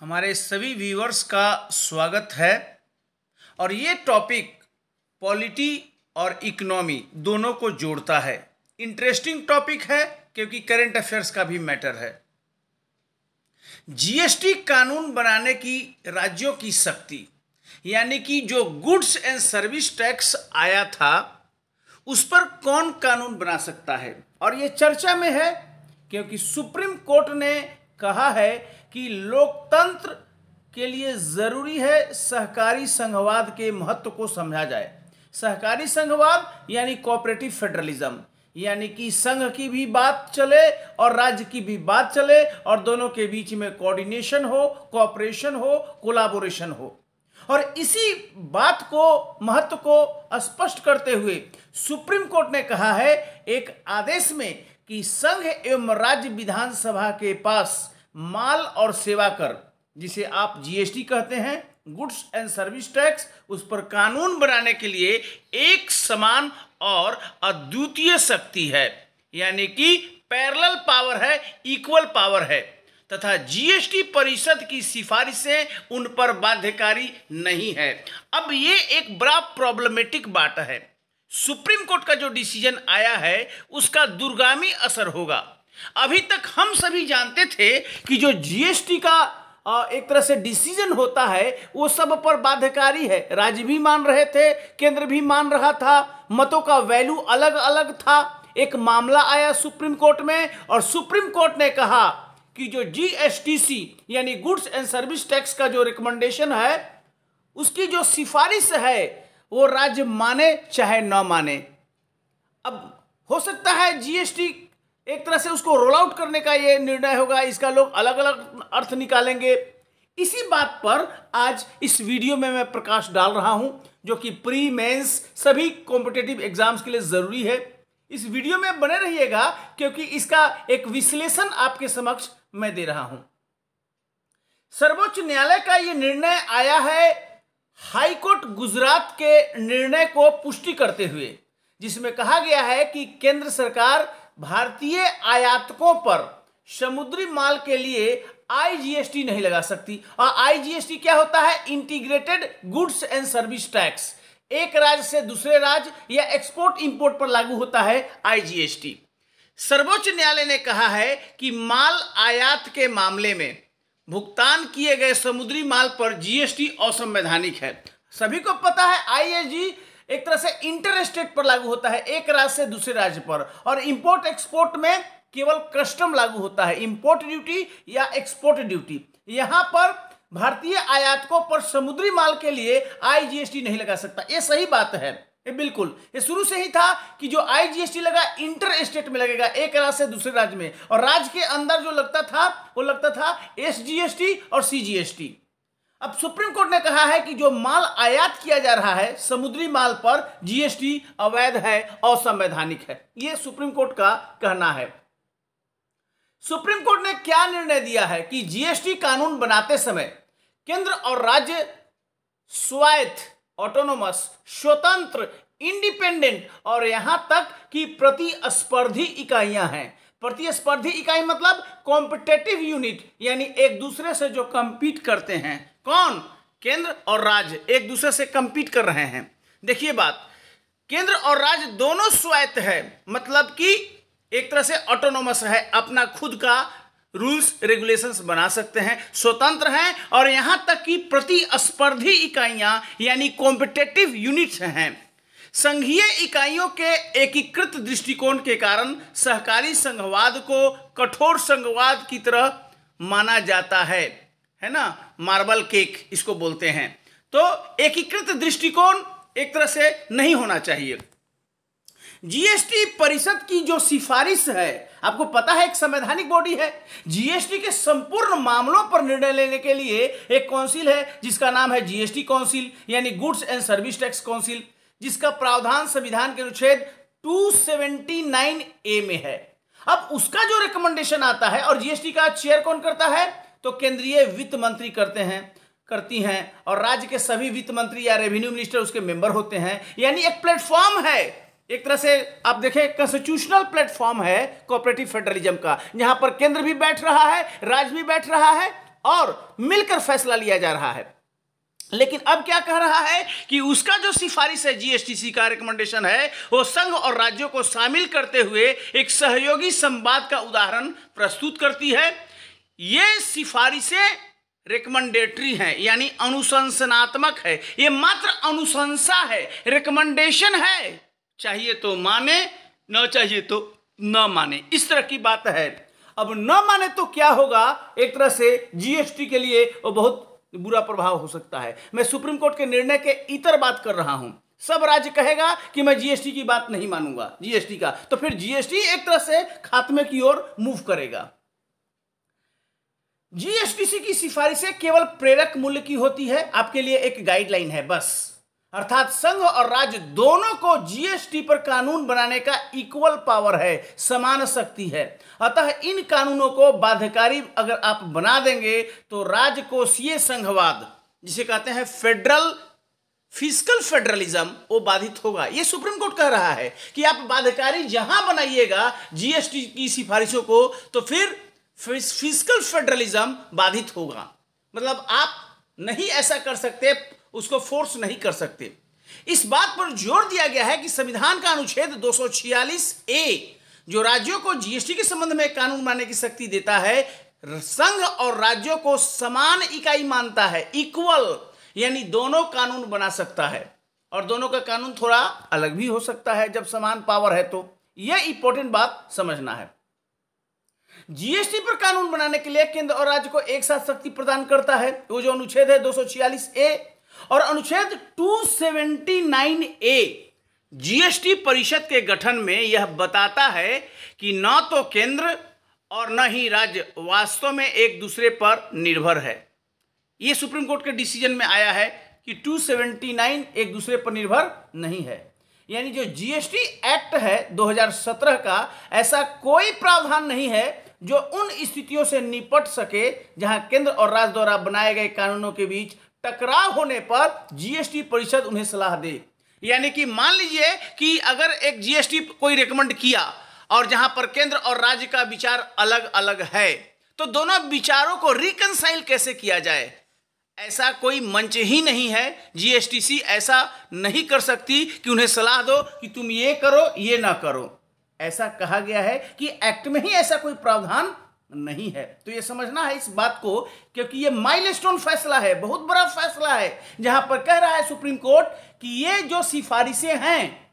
हमारे सभी व्यूवर्स का स्वागत है। और ये टॉपिक पॉलिटी और इकोनॉमी दोनों को जोड़ता है। इंटरेस्टिंग टॉपिक है क्योंकि करंट अफेयर्स का भी मैटर है। जीएसटी कानून बनाने की राज्यों की शक्ति, यानी कि जो गुड्स एंड सर्विस टैक्स आया था, उस पर कौन कानून बना सकता है? और ये चर्चा में है, क्योंकि सुप्रीम कोर्ट ने कहा है कि लोकतंत्र के लिए ज़रूरी है सहकारी संघवाद के महत्व को समझा जाए। सहकारी संघवाद यानी कोऑपरेटिव फेडरलिज्म यानी कि संघ की भी बात चले और राज्य की भी बात चले और दोनों के बीच में कोऑर्डिनेशन हो कोऑपरेशन हो कोलाबोरेशन हो। और इसी बात को, महत्व को स्पष्ट करते हुए सुप्रीम कोर्ट ने कहा है, एक आदेश में कि संघ एवं राज्य विधानसभा के पास माल और सेवा कर, जिसे आप जीएसटी कहते हैं, गुड्स एंड सर्विस टैक्स, उस पर कानून बनाने के लिए एक समान और अद्वितीय शक्ति है। यानी कि पैरल पावर है, इक्वल पावर है। तथा जीएसटी परिषद की सिफारिशें उन पर बाध्यकारी नहीं है। अब ये एक बड़ा प्रॉब्लमेटिक बात है। सुप्रीम कोर्ट का जो डिसीज़न आया है, उसका दुर्गामी असर होगा। अभी तक हम सभी जानते थे कि जो जीएसटी का एक तरह से डिसीज़न होता है, वो सब पर बाध्यकारी है। राज्य भी मान रहे थे, केंद्र भी मान रहा था। मतों का वैल्यू अलग अलग था। एक मामला आया सुप्रीम कोर्ट में और सुप्रीम कोर्ट ने कहा कि जो जीएसटीसी यानी गुड्स एंड सर्विस टैक्स का जो रिकमेंडेशन है, उसकी जो सिफारिश है, वो राज्य माने चाहे न माने। अब हो सकता है जीएसटी एक तरह से उसको रोल आउट करने का ये निर्णय होगा, इसका लोग अलग अलग अर्थ निकालेंगे। इसी बात पर आज इस वीडियो में मैं प्रकाश डाल रहा हूँ, जो कि प्री मेंस सभी कॉम्पिटेटिव एग्ज़ाम्स के लिए ज़रूरी है। इस वीडियो में बने रहिएगा, क्योंकि इसका एक विश्लेषण आपके समक्ष मैं दे रहा हूँ। सर्वोच्च न्यायालय का यह निर्णय आया है हाईकोर्ट गुजरात के निर्णय को पुष्टि करते हुए, जिसमें कहा गया है कि केंद्र सरकार भारतीय आयातकों पर समुद्री माल के लिए आईजीएसटी नहीं लगा सकती। और आईजीएसटी क्या होता है? Integrated goods and service tax एक राज्य से दूसरे राज्य या एक्सपोर्ट इंपोर्ट पर लागू होता है आईजीएसटी सर्वोच्च न्यायालय ने कहा है कि माल आयात के मामले में भुगतान किए गए समुद्री माल पर जीएसटी असंवैधानिक है। सभी को पता है आईएसजी एक तरह से इंटर स्टेट पर लागू होता है, एक राज्य से दूसरे राज्य पर। और इंपोर्ट एक्सपोर्ट में केवल कस्टम लागू होता है इंपोर्ट ड्यूटी या एक्सपोर्ट ड्यूटी यहाँ पर भारतीय आयातकों पर समुद्री माल के लिए आईजीएसटी नहीं लगा सकता। ये सही बात है। ये बिल्कुल। ये शुरू से ही था कि जो आईजीएसटी लगा इंटर स्टेट में लगेगा, एक राज्य से दूसरे राज्य में। और राज्य के अंदर जो लगता था, वो लगता था एसजीएसटी और सीजीएसटी अब सुप्रीम कोर्ट ने कहा है कि जो माल आयात किया जा रहा है, समुद्री माल पर जीएसटी अवैध है, असंवैधानिक है। यह सुप्रीम कोर्ट का कहना है। सुप्रीम कोर्ट ने क्या निर्णय दिया है कि जीएसटी कानून बनाते समय केंद्र और राज्य स्वायत्त ऑटोनोमस स्वतंत्र इंडिपेंडेंट और यहाँ तक कि प्रतिस्पर्धी इकाइयाँ हैं। प्रतिस्पर्धी इकाई मतलब कॉम्पिटेटिव यूनिट यानी एक दूसरे से जो कंपीट करते हैं। कौन? केंद्र और राज्य एक दूसरे से कंपीट कर रहे हैं। देखिए बात, केंद्र और राज्य दोनों स्वायत्त है मतलब कि एक तरह से ऑटोनोमस है, अपना खुद का रूल्स रेगुलेशंस बना सकते हैं, स्वतंत्र हैं, और यहाँ तक कि प्रतिस्पर्धी इकाइयाँ, यानी कॉम्पिटेटिव यूनिट्स हैं। संघीय इकाइयों के एकीकृत दृष्टिकोण के कारण सहकारी संघवाद को कठोर संघवाद की तरह माना जाता है। है ना? मार्बल केक इसको बोलते हैं। तो एकीकृत दृष्टिकोण एक तरह से नहीं होना चाहिए। जीएसटी परिषद की जो सिफारिश है, आपको पता है एक संवैधानिक बॉडी है। जीएसटी के संपूर्ण मामलों पर निर्णय लेने के लिए एक काउंसिल है, जिसका नाम है जीएसटी काउंसिल यानी goods and service tax council जिसका प्रावधान संविधान के अनुच्छेद 279 ए में है। अब उसका जो रिकमेंडेशन आता है, और जीएसटी का चेयर कौन करता है? तो केंद्रीय वित्त मंत्री करते हैं, करती हैं, और राज्य के सभी वित्त मंत्री या रेवेन्यू मिनिस्टर उसके मेंबर होते हैं। यानी एक प्लेटफॉर्म है। एक तरह से आप देखें कॉन्स्टिट्यूशनल प्लेटफॉर्म है कोऑपरेटिव फेडरलिज्म का। जहाँ पर केंद्र भी बैठ रहा है, राज्य भी बैठ रहा है, और मिलकर फैसला लिया जा रहा है। लेकिन अब क्या कह रहा है कि उसका जो सिफारिश है जीएसटीसी का रिकमेंडेशन है, वो संघ और राज्यों को शामिल करते हुए एक सहयोगी संवाद का उदाहरण प्रस्तुत करती है। ये सिफारिशें रिकमेंडेटरी हैं, यानी अनुशंसनात्मक है। ये मात्र अनुशंसा है रिकमेंडेशन है। चाहिए तो माने, न चाहिए तो न माने। इस तरह की बात है। अब न माने तो क्या होगा? एक तरह से जीएसटी के लिए वो बहुत बुरा प्रभाव हो सकता है। मैं सुप्रीम कोर्ट के निर्णय के इतर बात कर रहा हूँ। सब राज्य कहेगा कि मैं जीएसटी की बात नहीं मानूँगा जीएसटी का। तो फिर जीएसटी एक तरह से खात्मे की ओर मूव करेगा। जीएसटीसी की सिफारिशें केवल प्रेरक मूल्य की होती है, आपके लिए एक गाइडलाइन है, बस। अर्थात संघ और राज्य दोनों को जीएसटी पर कानून बनाने का इक्वल पावर है, समान शक्ति है। अतः इन कानूनों को बाध्यकारी अगर आप बना देंगे तो राजकोषीय संघवाद, जिसे कहते हैं फेडरल फ़िज़िकल फेडरलिज्म वो बाधित होगा। ये सुप्रीम कोर्ट कह रहा है कि आप बाध्यकारी जहाँ बनाइएगा जीएसटी की सिफारिशों को तो फिर फ़िज़िकल फेडरलिज्म बाधित होगा। मतलब आप नहीं ऐसा कर सकते, उसको फोर्स नहीं कर सकते। इस बात पर ज़ोर दिया गया है कि संविधान का अनुच्छेद 246 ए, जो राज्यों को जीएसटी के संबंध में कानून बनाने की शक्ति देता है, संघ और राज्यों को समान इकाई मानता है इक्वल यानी दोनों कानून बना सकता है। और दोनों का कानून थोड़ा अलग भी हो सकता है, जब समान पावर है तो। यह इंपॉर्टेंट बात समझना है। जीएसटी पर कानून बनाने के लिए केंद्र और राज्य को एक साथ शक्ति प्रदान करता है। वो जो अनुच्छेद है 246 ए और अनुच्छेद 279 ए जीएसटी परिषद के गठन में यह बताता है कि न तो केंद्र और न ही राज्य वास्तव में एक दूसरे पर निर्भर है। यह सुप्रीम कोर्ट के डिसीज़न में आया है कि 279 एक दूसरे पर निर्भर नहीं है। यानी जो जीएसटी एक्ट है 2017 का, ऐसा कोई प्रावधान नहीं है जो उन स्थितियों से निपट सके जहाँ केंद्र और राज्य द्वारा बनाए गए कानूनों के बीच टकराव होने पर जीएसटी परिषद उन्हें सलाह दे। यानी कि मान लीजिए कि अगर एक जीएसटी कोई रिकमेंड किया और जहाँ पर केंद्र और राज्य का विचार अलग अलग है तो दोनों विचारों को रिकनसाइल कैसे किया जाए? ऐसा कोई मंच ही नहीं है। जीएसटीसी ऐसा नहीं कर सकती कि उन्हें सलाह दो कि तुम ये करो, ये ना करो। ऐसा कहा गया है कि एक्ट में ही ऐसा कोई प्रावधान नहीं है। तो ये समझना है इस बात को, क्योंकि ये माइलस्टोन फैसला है, बहुत बड़ा फैसला है, जहाँ पर कह रहा है सुप्रीम कोर्ट कि ये जो सिफारिशें हैं,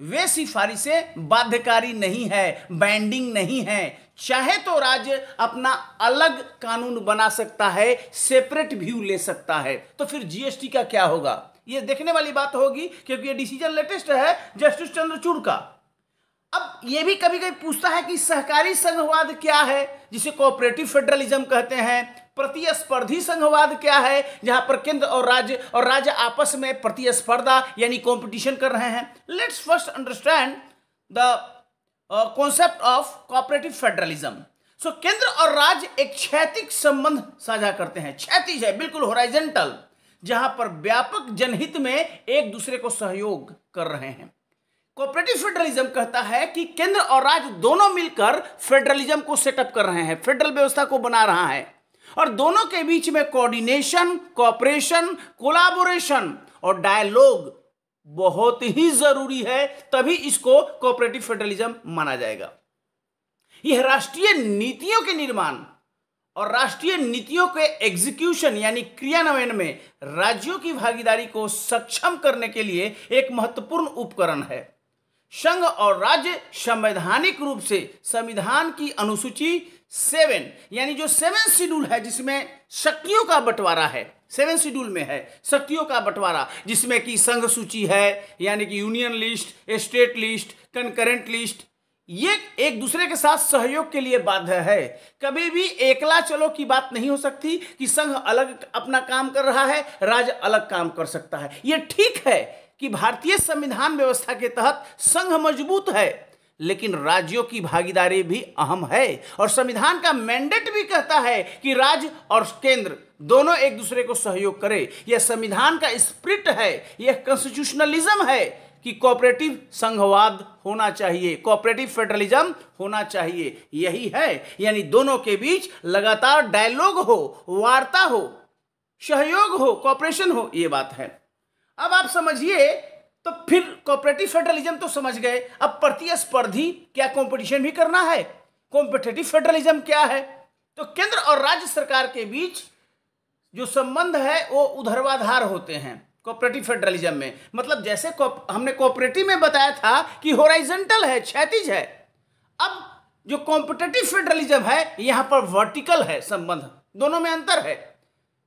वे सिफारिशें बाध्यकारी नहीं है बैंडिंग नहीं है। चाहे तो राज्य अपना अलग कानून बना सकता है सेपरेट व्यू ले सकता है। तो फिर जीएसटी का क्या होगा? ये देखने वाली बात होगी, क्योंकि ये डिसीज़न लेटेस्ट है जस्टिस चंद्रचूड़ का अब ये भी कभी कभी पूछता है कि सहकारी संघवाद क्या है, जिसे कोऑपरेटिव फेडरलिज्म कहते हैं, प्रतिस्पर्धी संघवाद क्या है, जहाँ पर केंद्र और राज्य और राज्य आपस में प्रतिस्पर्धा यानी कंपटीशन कर रहे हैं। Let's first understand the concept of cooperative federalism so केंद्र और राज्य एक क्षैतिक संबंध साझा करते हैं। क्षैतिज है, बिल्कुल होराइजेंटल जहाँ पर व्यापक जनहित में एक दूसरे को सहयोग कर रहे हैं। कोऑपरेटिव फेडरलिज्म कहता है कि केंद्र और राज्य दोनों मिलकर फेडरलिज्म को सेटअप कर रहे हैं फेडरल व्यवस्था को बना रहा है। और दोनों के बीच में कोऑर्डिनेशन कोऑपरेशन कोलाबोरेशन और डायलॉग बहुत ही ज़रूरी है, तभी इसको कोऑपरेटिव फेडरलिज्म माना जाएगा। यह राष्ट्रीय नीतियों के निर्माण और राष्ट्रीय नीतियों के एग्जीक्यूशन यानी क्रियान्वयन में राज्यों की भागीदारी को सक्षम करने के लिए एक महत्वपूर्ण उपकरण है। संघ और राज्य संवैधानिक रूप से संविधान की अनुसूची सेवन, यानी जो सेवन शेड्यूल है जिसमें शक्तियों का बंटवारा है, सेवन शेड्यूल में है, शक्तियों का बंटवारा, जिसमें कि संघ सूची है, यानी कि union list, state list, concurrent list, ये एक दूसरे के साथ सहयोग के लिए बाध्य है। कभी भी एकला चलो की बात नहीं हो सकती कि संघ अलग अपना काम कर रहा है, राज्य अलग काम कर सकता है। ये ठीक है कि भारतीय संविधान व्यवस्था के तहत संघ मज़बूत है, लेकिन राज्यों की भागीदारी भी अहम है और संविधान का मैंडेट भी कहता है कि राज्य और केंद्र दोनों एक दूसरे को सहयोग करें। यह संविधान का स्प्रिट है, यह कॉन्स्टिट्यूशनलिज्म है कि कोऑपरेटिव संघवाद होना चाहिए कोऑपरेटिव फेडरलिज्म होना चाहिए। यही है, यानी दोनों के बीच लगातार डायलॉग हो, वार्ता हो, सहयोग हो कॉपरेशन हो, ये बात है। अब आप समझिए तो फिर कॉपरेटिव फेडरलिज्म तो समझ गए। अब प्रतिस्पर्धी क्या कंपटीशन भी करना है? कॉम्पिटेटिव फेडरलिज्म क्या है? तो केंद्र और राज्य सरकार के बीच जो संबंध है, वो उधरवाधार होते हैं कॉपरेटिव फेडरलिज्म में। मतलब जैसे हमने कॉपरेटिव में बताया था कि होराइजेंटल है, क्षैतिज है। अब जो कॉम्पिटेटिव फेडरलिज्म है, यहाँ पर वर्टिकल है संबंध। दोनों में अंतर है।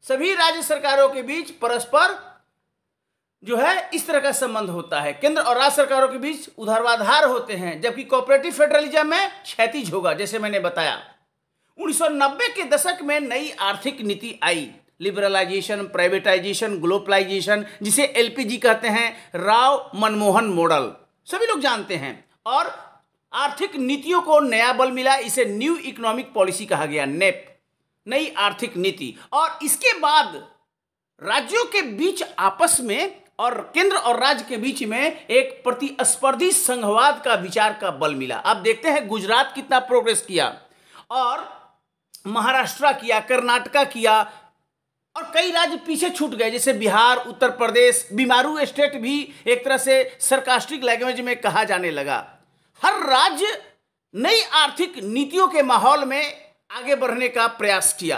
सभी राज्य सरकारों के बीच परस्पर जो है, इस तरह का संबंध होता है। केंद्र और राज्य सरकारों के बीच उधारवाधार होते हैं, जबकि कॉपरेटिव फेडरलिज्म में क्षतिज होगा, जैसे मैंने बताया। 1990 के दशक में नई आर्थिक नीति आई। लिबरलाइजेशन प्राइवेटाइजेशन ग्लोबलाइजेशन जिसे एलपीजी कहते हैं, राव मनमोहन मॉडल। सभी लोग जानते हैं। और आर्थिक नीतियों को नया बल मिला, इसे न्यू इकोनॉमिक पॉलिसी कहा गया नेप नई आर्थिक नीति। और इसके बाद राज्यों के बीच आपस में और केंद्र और राज्य के बीच में एक प्रतिस्पर्धी संघवाद का विचार का बल मिला। अब देखते हैं गुजरात कितना प्रोग्रेस किया और महाराष्ट्र किया, कर्नाटका किया और कई राज्य पीछे छूट गए। जैसे बिहार, उत्तर प्रदेश, बीमारू स्टेट भी एक तरह से सरकास्टिक लैंग्वेज में कहा जाने लगा। हर राज्य नई आर्थिक नीतियों के माहौल में आगे बढ़ने का प्रयास किया।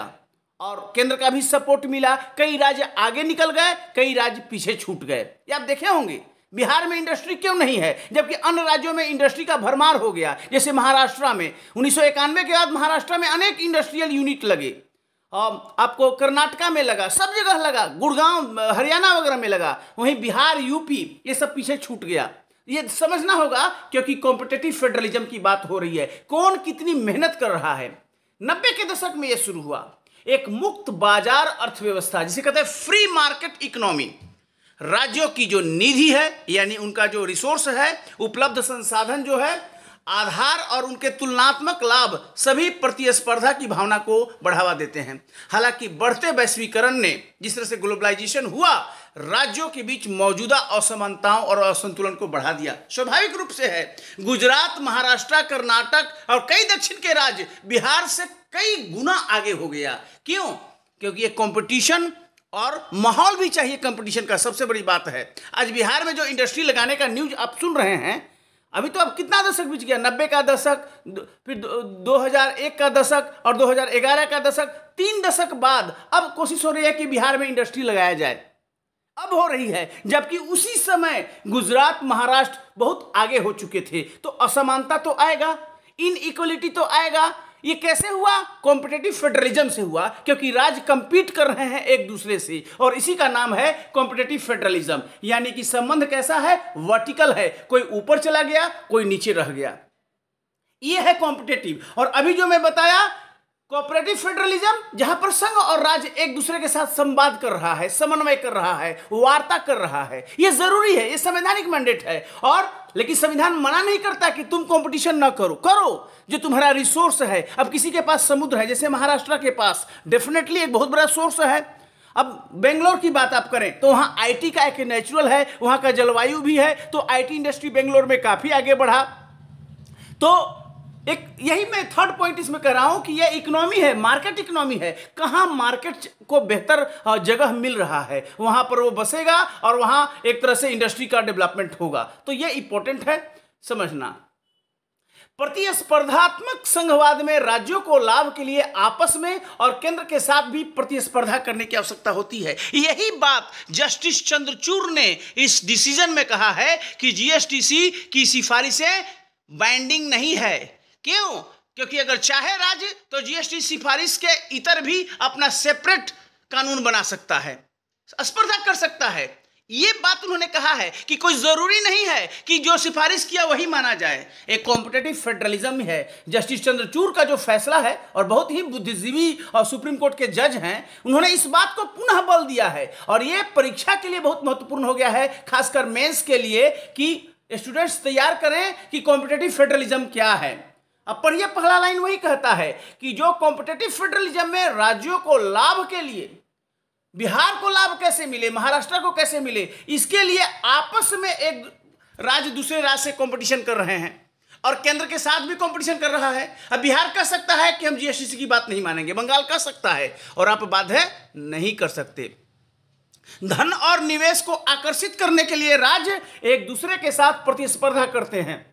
और केंद्र का भी सपोर्ट मिला। कई राज्य आगे निकल गए, कई राज्य पीछे छूट गए। ये आप देखे होंगे, बिहार में इंडस्ट्री क्यों नहीं है, जबकि अन्य राज्यों में इंडस्ट्री का भरमार हो गया। जैसे महाराष्ट्र में, उन्नीस सौ इक्यानवे के बाद महाराष्ट्र में अनेक इंडस्ट्रियल यूनिट लगे। आपको कर्नाटका में लगा, सब जगह लगा, गुड़गांव, हरियाणा वगैरह में लगा, वहीं बिहार, यूपी, ये सब पीछे छूट गया। ये समझना होगा, क्योंकि कॉम्पिटेटिव फेडरलिज्म की बात हो रही है। कौन कितनी मेहनत कर रहा है? नब्बे के दशक में यह शुरू हुआ। एक मुक्त बाज़ार अर्थव्यवस्था, जिसे कहते हैं फ्री मार्केट इकोनॉमी राज्यों की जो निधि है, यानी उनका जो रिसोर्स है, उपलब्ध संसाधन जो है, आधार और उनके तुलनात्मक लाभ सभी प्रतिस्पर्धा की भावना को बढ़ावा देते हैं। हालाँकि बढ़ते वैश्वीकरण ने जिस तरह से ग्लोबलाइजेशन हुआ राज्यों के बीच मौजूदा असमानताओं और असंतुलन को बढ़ा दिया। स्वाभाविक रूप से है, गुजरात, महाराष्ट्र, कर्नाटक और कई दक्षिण के राज्य बिहार से कई गुना आगे हो गया। क्यों? क्योंकि ये कंपटीशन और माहौल भी चाहिए कंपटीशन का, सबसे बड़ी बात है। आज बिहार में जो इंडस्ट्री लगाने का न्यूज़ आप सुन रहे हैं, अभी तो अब कितना दशक बीत गया? नब्बे का दशक फिर दो हज़ार एक का दशक और 2011 का दशक, तीन दशक बाद अब कोशिश हो रही है कि बिहार में इंडस्ट्री लगाया जाए। अब हो रही है, जबकि उसी समय गुजरात महाराष्ट्र बहुत आगे हो चुके थे। तो असमानता तो आएगा इन इक्वलिटी तो आएगा। ये कैसे हुआ? कॉम्पिटेटिव फेडरलिज्म से हुआ, क्योंकि राज्य कंपीट कर रहे हैं एक दूसरे से, और इसी का नाम है कॉम्पिटेटिव फेडरलिज्म यानी कि संबंध कैसा है? वर्टिकल है। कोई ऊपर चला गया, कोई नीचे रह गया। ये है कॉम्पिटेटिव और अभी जो मैं बताया कोऑपरेटिव फेडरलिज्म, जहाँ पर संघ और राज्य एक दूसरे के साथ संवाद कर रहा है, समन्वय कर रहा है, वार्ता कर रहा है। यह ज़रूरी है यह संवैधानिक मैंडेट है। और, लेकिन संविधान मना नहीं करता कि तुम कंपटीशन ना करो। करो, जो तुम्हारा रिसोर्स है। अब किसी के पास समुद्र है, जैसे महाराष्ट्र के पास डेफिनेटली एक बहुत बड़ा सोर्स है। अब बेंगलोर की बात आप करें तो वहाँ आईटी का एक नेचुरल है, वहाँ का जलवायु भी है तो आईटी इंडस्ट्री बेंगलोर में काफ़ी आगे बढ़ा। तो एक, यही मैं थर्ड पॉइंट इसमें कह रहा हूँ कि यह इकोनॉमी है मार्केट इकोनॉमी है। कहाँ मार्केट को बेहतर जगह मिल रहा है? वहाँ पर वो बसेगा और वहाँ एक तरह से इंडस्ट्री का डेवलपमेंट होगा। तो यह इंपॉर्टेंट है, समझना। प्रतिस्पर्धात्मक संघवाद में राज्यों को लाभ के लिए आपस में और केंद्र के साथ भी प्रतिस्पर्धा करने की आवश्यकता होती है। यही बात जस्टिस चंद्रचूर ने इस डिसीज़न में कहा है कि जीएसटीसी की सिफारिशें बाइंडिंग नहीं है। क्यों? क्योंकि अगर चाहे राज्य तो जीएसटी सिफारिश के इतर भी अपना सेपरेट कानून बना सकता है। स्पर्धा कर सकता है। ये बात उन्होंने कहा है कि कोई ज़रूरी नहीं है कि जो सिफारिश किया वही माना जाए। एक कॉम्पिटेटिव फेडरलिज्म है। जस्टिस चंद्रचूर का जो फैसला है, और बहुत ही बुद्धिजीवी और सुप्रीम कोर्ट के जज हैं, उन्होंने इस बात को पुनः बल दिया है। और ये परीक्षा के लिए बहुत महत्वपूर्ण हो गया है, खासकर मेंस के लिए, कि स्टूडेंट्स तैयार करें कि कॉम्पिटेटिव फेडरलिज्म क्या है। अब पढ़िए, पहला लाइन वही कहता है कि जो कॉम्पिटेटिव फेडरलिज्म में राज्यों को लाभ के लिए, बिहार को लाभ कैसे मिले, महाराष्ट्र को कैसे मिले, इसके लिए आपस में एक राज्य दूसरे राज्य से कंपटीशन कर रहे हैं और केंद्र के साथ भी कंपटीशन कर रहा है। अब बिहार कह सकता है कि हम जीएसटी की बात नहीं मानेंगे, बंगाल कह सकता है और आप बाध्य नहीं कर सकते। धन और निवेश को आकर्षित करने के लिए राज्य एक दूसरे के साथ प्रतिस्पर्धा करते हैं।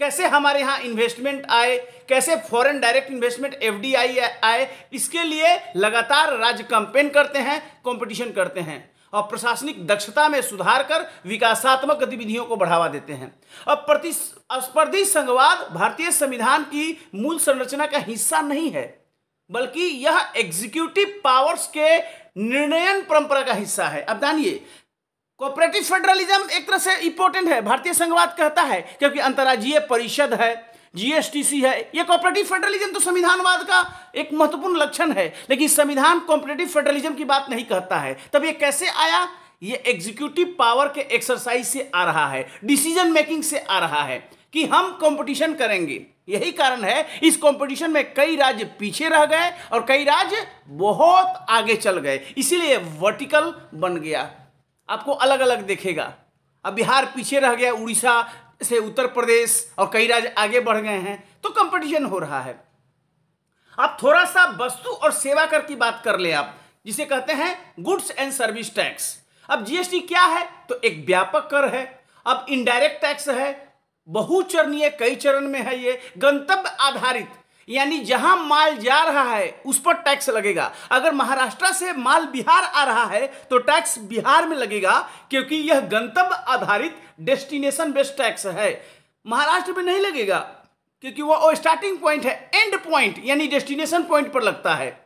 कैसे हमारे यहाँ इन्वेस्टमेंट आए, कैसे फॉरेन डायरेक्ट इन्वेस्टमेंट एफडीआई आए, इसके लिए लगातार राज्य कंपेन करते हैं कंपटीशन करते हैं और प्रशासनिक दक्षता में सुधार कर विकासात्मक गतिविधियों को बढ़ावा देते हैं। अब प्रतिस्पर्धी संघवाद भारतीय संविधान की मूल संरचना का हिस्सा नहीं है, बल्कि यह एग्जीक्यूटिव पावर्स के निर्णयन परंपरा का हिस्सा है। अब जानिए कोऑपरेटिव फेडरलिज्म एक तरह से इंपॉर्टेंट है। भारतीय संघवाद कहता है, क्योंकि अंतर्राज्यीय परिषद है जीएसटीसी है। ये कॉपरेटिव फेडरलिज्म तो संविधानवाद का एक महत्वपूर्ण लक्षण है, लेकिन संविधान कॉपरेटिव फेडरलिज्म की बात नहीं कहता है। तब ये कैसे आया? ये एग्जीक्यूटिव पावर के एक्सरसाइज से आ रहा है डिसीज़न मेकिंग से आ रहा है, कि हम कंपटीशन करेंगे। यही कारण है, इस कंपटीशन में कई राज्य पीछे रह गए और कई राज्य बहुत आगे चल गए। इसीलिए वर्टिकल बन गया। आपको अलग अलग देखेगा। अब बिहार पीछे रह गया, उड़ीसा से उत्तर प्रदेश और कई राज्य आगे बढ़ गए हैं तो कंपटीशन हो रहा है। आप थोड़ा सा वस्तु और सेवा कर की बात कर ले आप, जिसे कहते हैं गुड्स एंड सर्विस टैक्स अब जीएसटी क्या है? तो एक व्यापक कर है। अब इनडायरेक्ट टैक्स है। बहुचरणीय, कई चरण में है ये। गंतव्य आधारित। यानी जहाँ माल जा रहा है, उस पर टैक्स लगेगा। अगर महाराष्ट्र से माल बिहार आ रहा है तो टैक्स बिहार में लगेगा, क्योंकि यह गंतव्य आधारित डेस्टिनेशन बेस्ड टैक्स है। महाराष्ट्र में नहीं लगेगा, क्योंकि वह स्टार्टिंग पॉइंट है एंड पॉइंट यानी डेस्टिनेशन पॉइंट पर लगता है।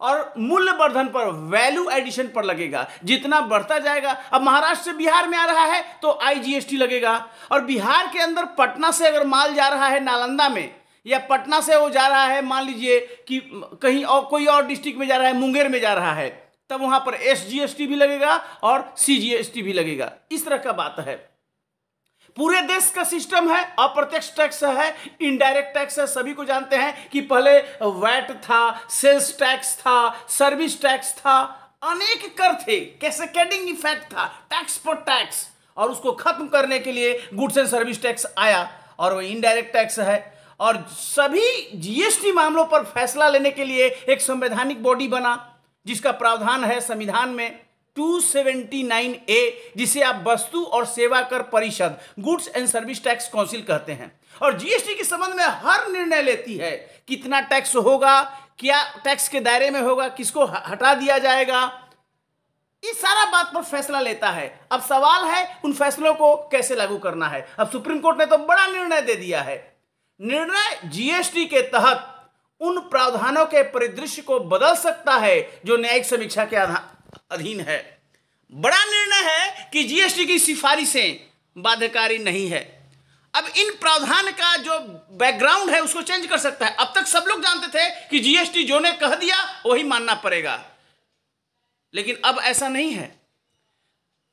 और मूल्य वर्धन पर वैल्यू एडिशन पर लगेगा। जितना बढ़ता जाएगा, अब महाराष्ट्र से बिहार में आ रहा है तो आईजीएसटी लगेगा। और बिहार के अंदर पटना से अगर माल जा रहा है, नालंदा में या पटना से वो जा रहा है, मान लीजिए कि कहीं और, कोई और डिस्ट्रिक्ट में जा रहा है, मुंगेर में जा रहा है, तब वहाँ पर एस जी भी लगेगा और सी जी भी लगेगा। इस तरह का बात है। पूरे देश का सिस्टम है, अप्रत्यक्ष टैक्स है इनडायरेक्ट टैक्स है, सभी को जानते हैं कि पहले वैट था सेल्स टैक्स था सर्विस टैक्स था, अनेक कर थे। कैसेकेडिंग इफ़ेक्ट था? टैक्स पर टैक्स और उसको खत्म करने के लिए गुड्स एंड सर्विस टैक्स आया और वो इनडायरेक्ट टैक्स है। और सभी जीएसटी मामलों पर फैसला लेने के लिए एक संवैधानिक बॉडी बना, जिसका प्रावधान है संविधान में 279 ए जिसे आप वस्तु और सेवा कर परिषद goods and service tax council कहते हैं। और जीएसटी के संबंध में हर निर्णय लेती है कितना टैक्स होगा, क्या टैक्स के दायरे में होगा, किसको हटा दिया जाएगा। ये सारा बात पर फैसला लेता है। अब सवाल है, उन फैसलों को कैसे लागू करना है? अब सुप्रीम कोर्ट ने तो बड़ा निर्णय दे दिया है। निर्णय जीएसटी के तहत उन प्रावधानों के परिदृश्य को बदल सकता है जो न्यायिक समीक्षा के अधीन है। बड़ा निर्णय है कि जीएसटी की सिफारिशें बाध्यकारी नहीं है। अब इन प्रावधान का जो बैकग्राउंड है, उसको चेंज कर सकता है। अब तक सब लोग जानते थे कि जीएसटी जो ने कह दिया, वही मानना पड़ेगा। लेकिन अब ऐसा नहीं है।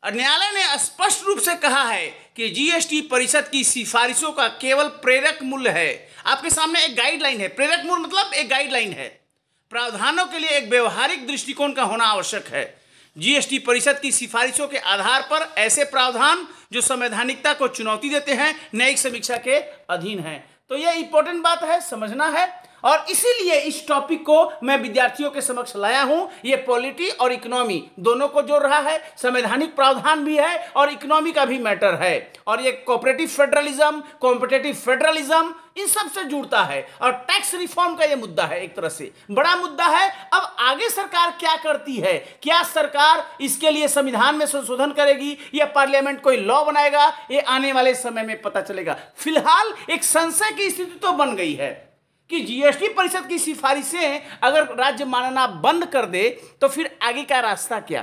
न्यायालय ने स्पष्ट रूप से कहा है कि जीएसटी परिषद की सिफारिशों का केवल प्रेरक मूल्य है। आपके सामने एक गाइडलाइन है। प्रेरक मूल्य मतलब एक गाइडलाइन है। प्रावधानों के लिए एक व्यवहारिक दृष्टिकोण का होना आवश्यक है। जीएसटी परिषद की सिफारिशों के आधार पर ऐसे प्रावधान जो संवैधानिकता को चुनौती देते हैं, न्यायिक समीक्षा के अधीन है। तो यह इंपॉर्टेंट बात है, समझना है। और इसीलिए इस टॉपिक को मैं विद्यार्थियों के समक्ष लाया हूँ। ये पॉलिटी और इकोनॉमी दोनों को जोड़ रहा है। संवैधानिक प्रावधान भी है और इकोनॉमी का भी मैटर है। और ये कोऑपरेटिव फेडरलिज्म कॉम्पिटेटिव फेडरलिज्म इन सबसे जुड़ता है। और टैक्स रिफॉर्म का ये मुद्दा है एक तरह से। बड़ा मुद्दा है, अब आगे सरकार क्या करती है? क्या सरकार इसके लिए संविधान में संशोधन करेगी? या पार्लियामेंट कोई लॉ बनाएगा? ये आने वाले समय में पता चलेगा। फ़िलहाल एक संशय की स्थिति तो बन गई है। कि जीएसटी परिषद की सिफारिशें अगर राज्य मानना बंद कर दे तो फिर आगे का रास्ता क्या?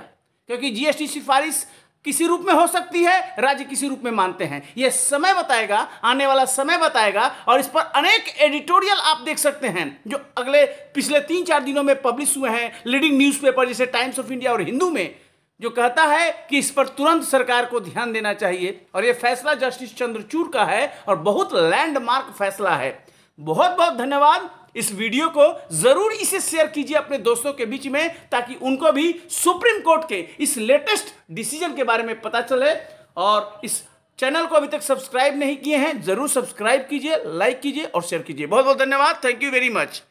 क्योंकि जीएसटी सिफारिश किसी रूप में हो सकती है, राज्य किसी रूप में मानते हैं। यह समय बताएगा, आने वाला समय बताएगा, और इस पर अनेक एडिटोरियल आप देख सकते हैं, जो अगले पिछले तीन चार दिनों में पब्लिश हुए हैं। लीडिंग न्यूज़पेपर जैसे टाइम्स ऑफ़ इंडिया और हिंदू में, जो कहता है कि इस पर तुरंत सरकार को ध्यान देना चाहिए। और यह फैसला जस्टिस चंद्रचूड़ का है, और बहुत लैंडमार्क फैसला है। बहुत बहुत धन्यवाद। इस वीडियो को ज़रूर इसे शेयर कीजिए अपने दोस्तों के बीच में, ताकि उनको भी सुप्रीम कोर्ट के इस लेटेस्ट डिसीज़न के बारे में पता चले। और इस चैनल को अभी तक सब्सक्राइब नहीं किए हैं, ज़रूर सब्सक्राइब कीजिए लाइक कीजिए और शेयर कीजिए। बहुत बहुत धन्यवाद। Thank you very much